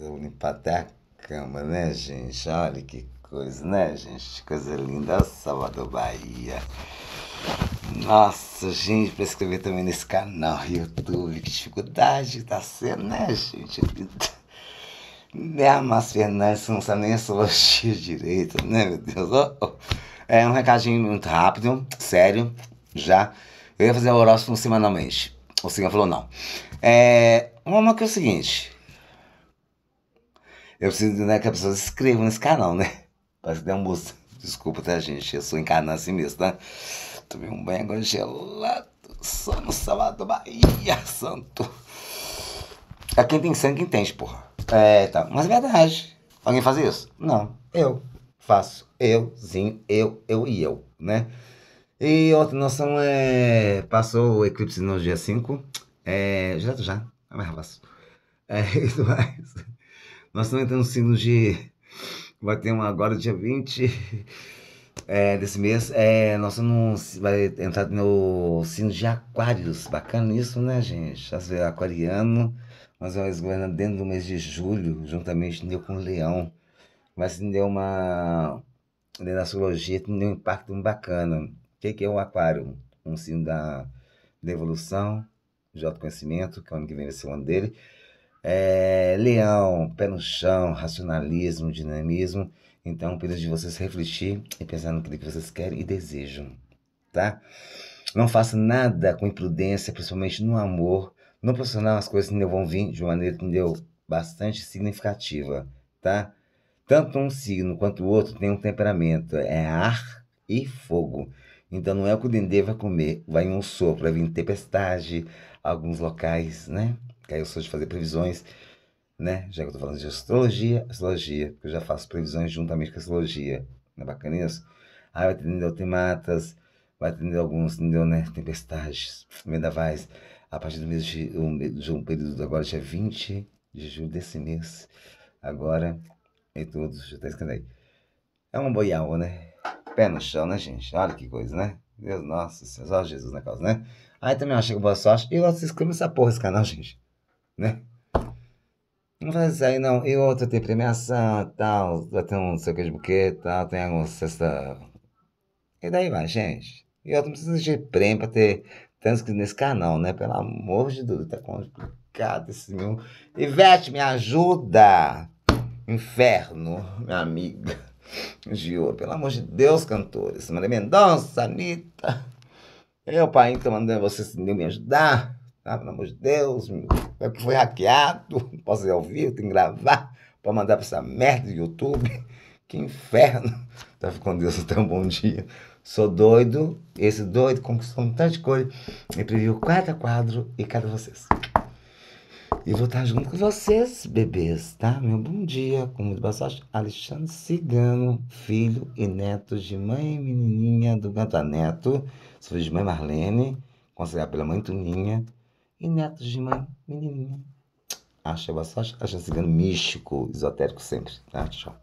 Vou limpar até a cama, né, gente? Olha que coisa, né, gente? Coisa linda, Salvador, Bahia. Nossa, gente, para escrever também nesse canal YouTube, que dificuldade que tá sendo, né, gente? Né, a Márcia Fernandes não sabe nem astrologia direito, né, meu Deus? É um recadinho muito rápido, sério, já. Eu ia fazer o horóscopo semanalmente. O senhor falou não. É, uma que é o seguinte. Eu preciso né, que as pessoas se inscrevam nesse canal, né? Parece que tem um moço. Desculpa, tá, gente? Eu sou encarnado assim mesmo, tá? Tomei um banho agora gelado. Só no Salvador, Bahia, santo. É quem tem sangue entende, porra. É, tá. Mas é verdade. Alguém faz isso? Não. Eu faço. Euzinho, eu, eu e eu, né? E outra noção é. Passou o eclipse no dia 5. É. Já, já. É mais fácil. É, isso mais. Nós estamos entrando no signo de. Vai ter um agora, dia 20 é, desse mês. É, nós vamos, vai entrar no signo de Aquários. Bacana isso, né, gente? Já se aquariano. Nós vamos governar dentro do mês de julho, juntamente com o Leão. Mas deu uma. Dentro da astrologia, tem um impacto bacana. O que, que é o Aquário? Um signo da, da evolução, de autoconhecimento, que é o ano que vem vai ser o ano dele é, leão, pé no chão, racionalismo, dinamismo. Então, peço de vocês refletir e pensar no que vocês querem e desejam, tá? Não faça nada com imprudência, principalmente no amor. No profissional, as coisas entendeu, vão vir de uma maneira entendeu, bastante significativa, tá? Tanto um signo quanto o outro tem um temperamento, é ar e fogo. Então não é o que o dendê vai comer, vai em um sopro, vai vir tempestade, alguns locais, né? que aí eu sou de fazer previsões, né? Já que eu tô falando de astrologia, astrologia, porque eu já faço previsões juntamente com a astrologia. Não é bacana isso? Aí vai ter tematas, vai ter alguns, entendeu, né? Tempestades, vendavais. A partir do mês de, de um período agora, dia 20 de julho desse mês, agora, e todos, já tá escrevendo aí. É um boial, né? Pé no chão, né, gente? Olha que coisa, né? Deus, nossa, só Jesus na causa, né? Aí também acho que boa sorte. E eu se inscreva nessa porra, esse canal, gente né? Não faz isso aí, não. E outra, tem premiação tal, ter um sei de buquê tal, tem alguma cesta. E daí vai, gente. E outra, não precisa de prêmio pra ter tantos que nesse canal, né? Pelo amor de Deus, tá complicado esse meu. Ivete, me ajuda! Inferno, minha amiga. Gio, pelo amor de Deus, cantores. Maria Mendonça, Anitta. Eu, pai, tô mandando vocês me ajudar. Ah, pelo amor de Deus, é que foi hackeado, não posso ir ao vivo, tem que gravar para mandar para essa merda do YouTube. Que inferno. Tá com Deus até um bom dia. Sou doido, esse doido conquistou um tanto de coisa e previu quatro quadro e cada vocês. E vou estar junto com vocês, bebês, tá? Meu bom dia, com muito boa sorte. Alexandre Cigano, filho e neto de mãe menininha do Neto. Sou de mãe Marlene, considerado pela mãe Tuninha e netos de mãe menininha. Acha boa sorte, acha cigano místico, esotérico sempre, tá? Tchau.